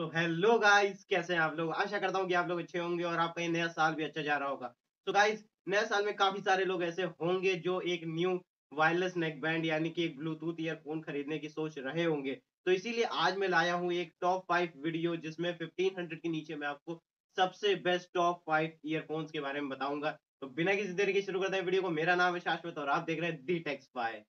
तो hello guys, कैसे हैं आप लोग? आशा करता हूँ कि आप लोग अच्छे होंगे और आपका ये नया साल भी अच्छा जा रहा होगा। तो गाइस, नए साल में काफ़ी सारे लोग ऐसे होंगे जो एक न्यू वायरलेस नेक बैंड यानी कि एक ब्लूटूथ ईयरफोन खरीदने की सोच रहे होंगे। तो इसीलिए आज मैं लाया हूँ एक टॉप फाइव वीडियो जिसमें फिफ्टीन हंड्रेड के नीचे मैं आपको सबसे बेस्ट टॉप फाइव ईयरफोन्स के बारे में बताऊँगा। तो बिना किसी देरी के शुरू करते हैं वीडियो को। मेरा नाम है शाश्वत और आप देख रहे हैं दी टेक्स बाय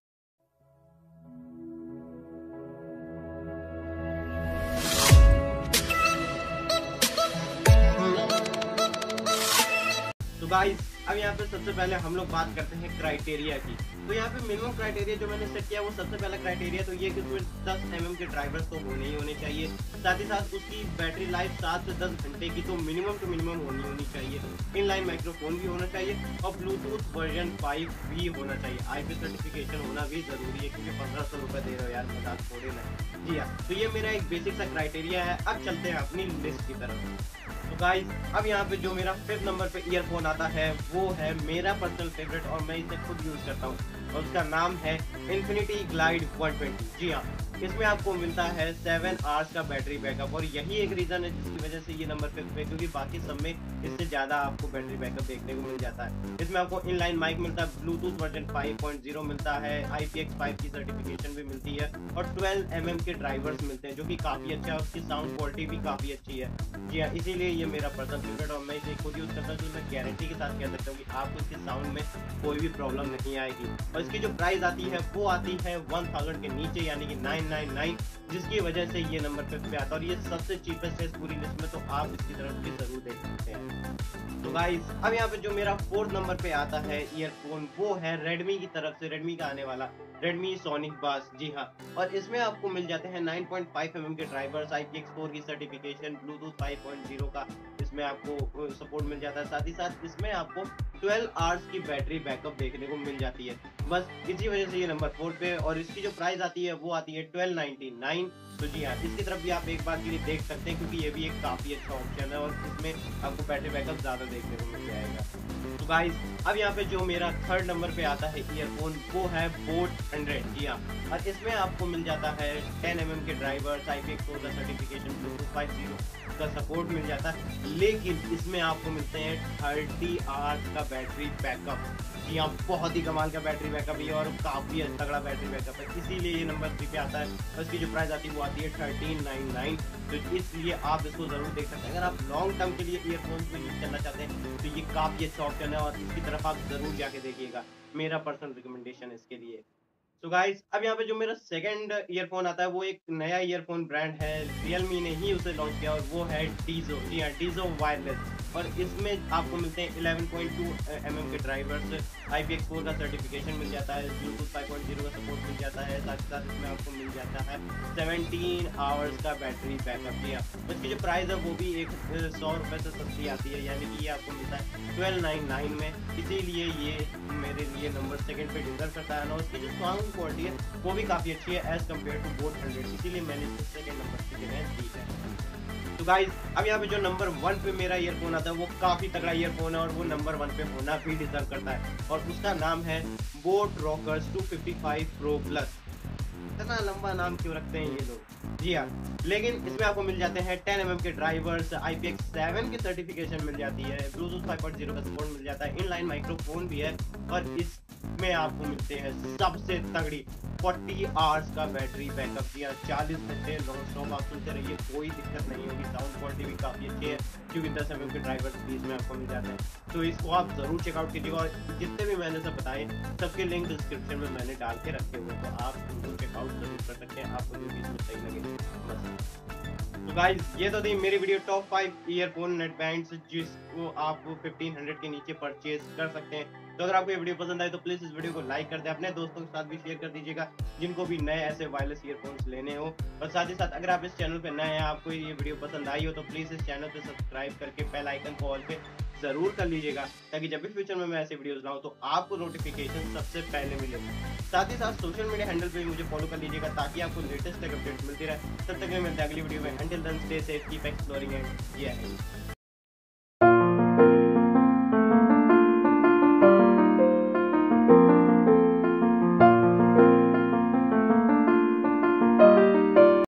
गाइस अब यहाँ पे सबसे पहले हम लोग बात करते हैं क्राइटेरिया की। तो यहाँ पे मिनिमम क्राइटेरिया जो मैंने सेट किया वो सबसे पहला क्राइटेरिया तो ये कि उसमें 10 एम के ड्राइवर्स तो होने ही होने चाहिए। साथ ही साथ उसकी बैटरी लाइफ सात से दस घंटे की तो मिनिमम टू मिनिमम होनी होनी चाहिए। इन लाइन माइक्रोफोन भी होना चाहिए और ब्लूटूथ वर्जन फाइव भी होना चाहिए। आई सर्टिफिकेशन होना भी ज़रूरी है, क्योंकि पंद्रह सौ रुपये दे रहे हो यार मज़ाक थोड़े ना। जी हाँ तो ये मेरा एक बेसिक सा क्राइटेरिया है। अब चलते हैं अपनी लिस्ट की तरफ़। गाइस अब यहाँ पे जो मेरा फिफ्थ नंबर पे ईयरफोन आता है, वो है मेरा पर्सनल फेवरेट और मैं इसे खुद यूज़ करता हूँ। और उसका नाम है इन्फिनिटी ग्लाइड 120 जी हाँ इसमें आपको मिलता है सेवन आवर्स का बैटरी बैकअप और यही एक रीजन है जिसकी वजह से ये नंबर फिफ्थ पे क्योंकि बाकी सब में इससे ज़्यादा आपको बैटरी बैकअप देखने को मिल जाता है। इसमें आपको इनलाइन माइक मिलता है ब्लूटूथ वर्जन 5.0 मिलता है IPX5 की सर्टिफिकेशन भी मिलती है और 12 एम mm के ड्राइवर्स मिलते हैं, जो कि काफ़ी अच्छा है उसकी साउंड क्वालिटी भी काफ़ी अच्छी है। जी हाँ इसीलिए ये मेरा पर्सनल फेवरेट और मैं इसे खुद यूज़ करता हूँ मैं गारंटी के साथ कह सकता हूँ कि आपको इसके साउंड में कोई भी प्रॉब्लम नहीं आएगी। और इसकी जो प्राइस आती है, वो आती है वन के नीचे, यानी कि नाइन 999 जिसकी वजह से ये नंबर पे पे आता है। और ये सबसे चीपेस्ट है इस पूरी लिस्ट में तो आप इसकी तरफ़ भी ज़रूर देख सकते हैं। तो गाइस अब यहाँ पे जो मेरा फोर्थ नंबर पे आता है ईयरफोन वो है रेडमी की तरफ़ से रेडमी का आने वाला रेडमी सोनिक बास जी हाँ और इसमें आपको मिल जाते हैं 9.5 पॉइंट mm के ड्राइवर्स IPX4 की सर्टिफिकेशन ब्लूटूथ 5.0 का इसमें आपको सपोर्ट मिल जाता है। साथ ही साथ इसमें आपको 12 आवर्स की बैटरी बैकअप देखने को मिल जाती है। बस इसी वजह से ये नंबर फोर पे और इसकी जो प्राइस आती है, वो आती है ट्वेल्व नाइनटी नाइन तो जी हाँ इसकी तरफ़ भी आप एक बार के लिए देख सकते हैं, क्योंकि ये भी एक काफ़ी अच्छा ऑप्शन है और इसमें आपको बैटरी बैकअप ज़्यादा देखने को मिल जाएगा। तो गाइस अब यहाँ पे जो मेरा थर्ड नंबर पे आता है ईयरफोन वो है बोट हंड्रेड जी हाँ। और इसमें आपको मिल जाता है टेन एम mm के ड्राइवर आई पी का सर्टिफिकेशन फाइव ज़ीरो का सपोर्ट मिल जाता है। लेकिन इसमें आपको मिलते हैं थर्टी आवर्स का बैटरी बैकअप जी हाँ बहुत ही कमाल का बैटरी बैकअप है और काफ़ी तगड़ा बैटरी बैकअप है। इसीलिए ये नंबर थ्री पे आता है। और इसकी जो प्राइस आती है, वो आती है थर्टीन नाइन नाइन तो इसलिए आप इसको ज़रूर देख सकते हैं। अगर आप लॉन्ग टर्म के लिए ईयरफोन्स को यूज़ करना चाहते हैं तो ये काफ़ी अच्छा ऑप्शन है। और इसकी तरफ़ आप ज़रूर जाके देखिएगा। मेरा पर्सनल रिकमेंडेशन इसके लिए। तो गाइस अब यहाँ पे जो मेरा सेकंड ईयरफोन आता है, वो एक नया ईयरफोन ब्रांड है। रियलमी ने ही उसे लॉन्च किया और वो है डीजो जी हाँ डीजो वायरलेस और इसमें आपको मिलते हैं 11.2 एम mm के ड्राइवर्स आई पी का सर्टिफिकेशन मिल जाता है ब्लूटूथ 5.0 का सपोर्ट मिल जाता है, साथ ही साथ इसमें आपको मिल जाता है 17 आवर्स का बैटरी बैकअप दिया इसकी जो प्राइस है वो भी एक सौ रुपये से सस्ती आती है, यानी कि ये आपको मिलता है ट्वेल्व नाइन नाइन में। इसीलिए ये मेरे लिए नंबर सेकेंड पर डिजर्व करता है। ना उसकी जो साउंड क्वालिटी है, वो भी काफ़ी अच्छी है as compared to both hundred इसीलिए मैंने सेकेंड नंबर की जगह दी है। तो गाइज़ अब यहाँ पे जो नंबर वन पे मेरा ईयरफोन आता है, वो काफ़ी तगड़ा ईयरफोन है और वो नंबर वन पे होना भी डिजर्व करता है। और उसका नाम है बोट रॉकर्स 255 प्रो प्लस इतना लंबा नाम क्यों रखते हैं ये लोग? जी हाँ लेकिन इसमें आपको मिल जाते हैं 10 एम के ड्राइवर्स IPX 7 की सर्टिफिकेशन मिल जाती है ब्लूटूथ 5.0 का सपोर्ट मिल जाता है इनलाइन माइक्रोफोन भी है, और इसमें आपको मिलते हैं सबसे तगड़ी 40 आवर्स का बैटरी बैकअप दिया 40 घंटे नॉन स्टॉप आप सुनते रहिए कोई दिक्कत नहीं होगी साउंड क्वालिटी भी काफ़ी अच्छी है, क्योंकि दस एम के ड्राइवर भी इसमें आपको मिल जाते हैं। तो इसको आप ज़रूर चेकआउट कीजिएगा और जितने भी मैंने सब बताए, सबके लिंक डिस्क्रिप्शन में मैंने डाल के रखे हुए तो आप उनको चेकआउट ज़रूर कर सकते हैं आपको भी इसमें सही लगे। तो गाइज़ ये तो थी मेरी video top five earphone neckband जिसको आप 1500 के नीचे परचेज कर सकते हैं। तो अगर आपको ये वीडियो पसंद आए तो प्लीज़ इस वीडियो को लाइक कर दे, अपने दोस्तों के साथ भी शेयर कर दीजिएगा, जिनको भी नए ऐसे वायरलेस ईयरफोन्स लेने हो। और साथ ही साथ अगर आप इस चैनल पे नए हैं, आपको ये वीडियो पसंद आई हो तो प्लीज़ इस चैनल पे सब्सक्राइब करके बेल आइकन को ऑल पे ज़रूर कर लीजिएगा, ताकि जब भी फ्यूचर में मैं ऐसे वीडियोस लाऊं तो आपको नोटिफिकेशन सबसे पहले मिले साथ ही साथ सोशल मीडिया हैंडल पे मुझे फॉलो कर लीजिएगा, ताकि आपको लेटेस्ट अपडेट मिलती रहे। तब तक मिलता अगली वीडियो में। Handle stay